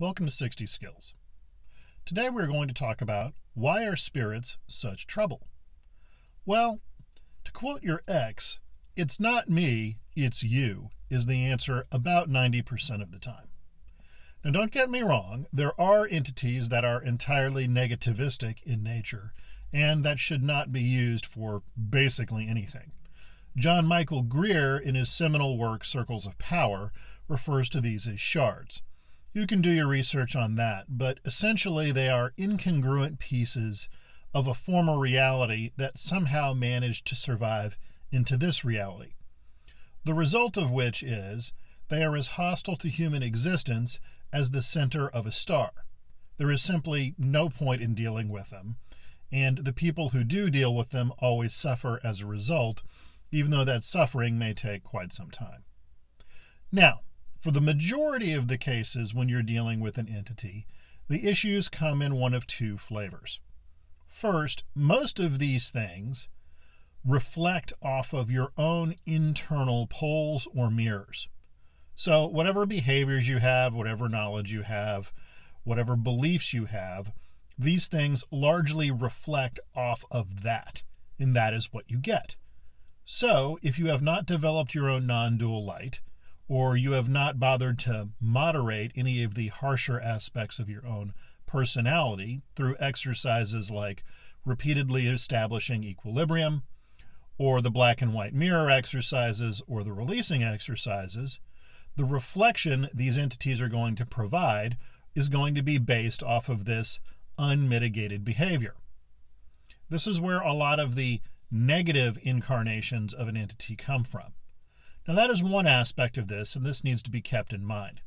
Welcome to 60 Skills. Today we're going to talk about why are spirits such trouble? Well, to quote your ex, it's not me, it's you, is the answer about 90% of the time. Now, don't get me wrong, there are entities that are entirely negativistic in nature, and that should not be used for basically anything. John Michael Greer, in his seminal work Circles of Power, refers to these as shards. You can do your research on that, but essentially they are incongruent pieces of a former reality that somehow managed to survive into this reality. The result of which is they are as hostile to human existence as the center of a star. There is simply no point in dealing with them, and the people who do deal with them always suffer as a result even though that suffering may take quite some time. Now, for the majority of the cases when you're dealing with an entity, the issues come in one of two flavors. First, most of these things reflect off of your own internal poles or mirrors. So, whatever behaviors you have, whatever knowledge you have, whatever beliefs you have, these things largely reflect off of that, and that is what you get. So, if you have not developed your own non dual light, or you have not bothered to moderate any of the harsher aspects of your own personality through exercises like repeatedly establishing equilibrium, or the black and white mirror exercises, or the releasing exercises, the reflection these entities are going to provide is going to be based off of this unmitigated behavior. This is where a lot of the negative incarnations of an entity come from. Now, that is one aspect of this, and this needs to be kept in mind.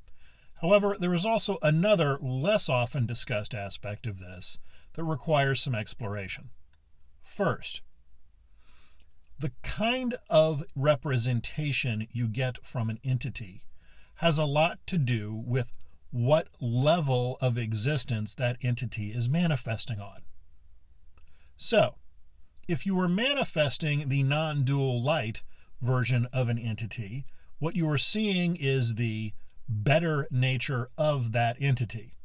However, there is also another less often discussed aspect of this that requires some exploration. First, the kind of representation you get from an entity has a lot to do with what level of existence that entity is manifesting on. So, if you are manifesting the non dual light version of an entity, what you are seeing is the better nature of that entity.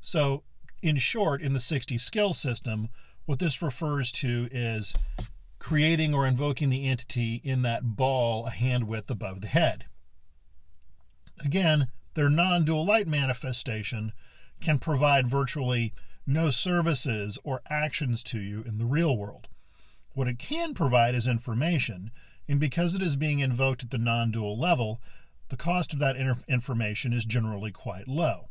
So, in short, in the 60 skill system, what this refers to is creating or invoking the entity in that ball a hand width above the head. Again, their non dual light manifestation can provide virtually no services or actions to you in the real world. What it can provide is information, and because it is being invoked at the non dual level, the cost of that information is generally quite low.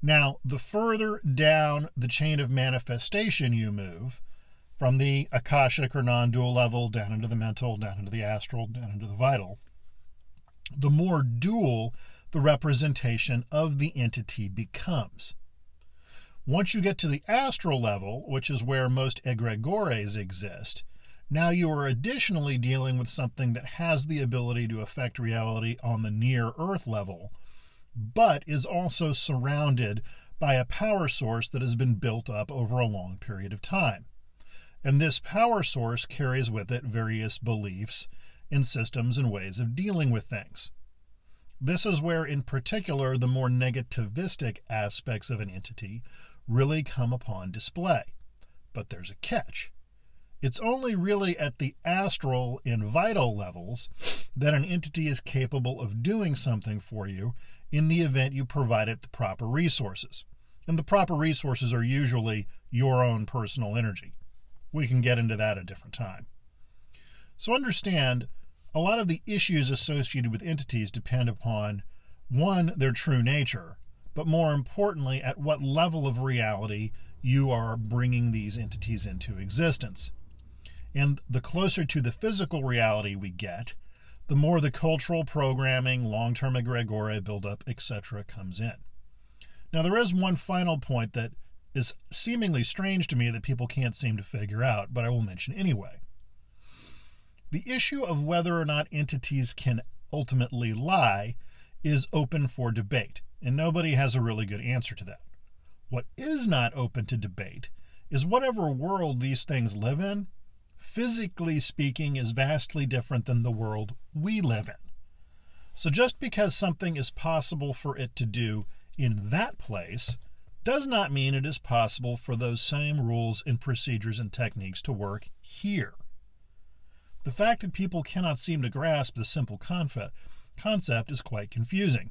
Now, the further down the chain of manifestation you move, from the Akashic or non dual level down into the mental, down into the astral, down into the vital, the more dual the representation of the entity becomes. Once you get to the astral level, which is where most egregores exist, now you are additionally dealing with something that has the ability to affect reality on the near Earth level, but is also surrounded by a power source that has been built up over a long period of time. And this power source carries with it various beliefs and systems and ways of dealing with things. This is where, in particular, the more negativistic aspects of an entity really come upon display. But there's a catch. It's only really at the astral and vital levels that an entity is capable of doing something for you in the event you provide it the proper resources. And the proper resources are usually your own personal energy. We can get into that a different time. So understand a lot of the issues associated with entities depend upon one, their true nature, but more importantly, at what level of reality you are bringing these entities into existence. And the closer to the physical reality we get, the more the cultural programming, long term egregore buildup, etc., comes in. Now, there is one final point that is seemingly strange to me that people can't seem to figure out, but I will mention anyway. The issue of whether or not entities can ultimately lie is open for debate and nobody has a really good answer to that. What is not open to debate is whatever world these things live in, physically speaking, is vastly different than the world we live in. So just because something is possible for it to do in that place does not mean it is possible for those same rules and procedures and techniques to work here. The fact that people cannot seem to grasp the simple concept is quite confusing.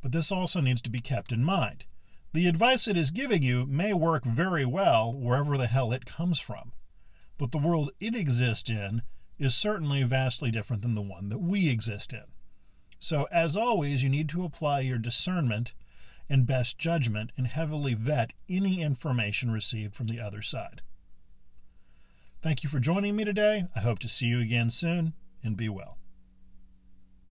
But this also needs to be kept in mind. The advice it is giving you may work very well wherever the hell it comes from, but the world it exists in is certainly vastly different than the one that we exist in. So, as always, you need to apply your discernment and best judgment and heavily vet any information received from the other side. Thank you for joining me today. I hope to see you again soon, and be well.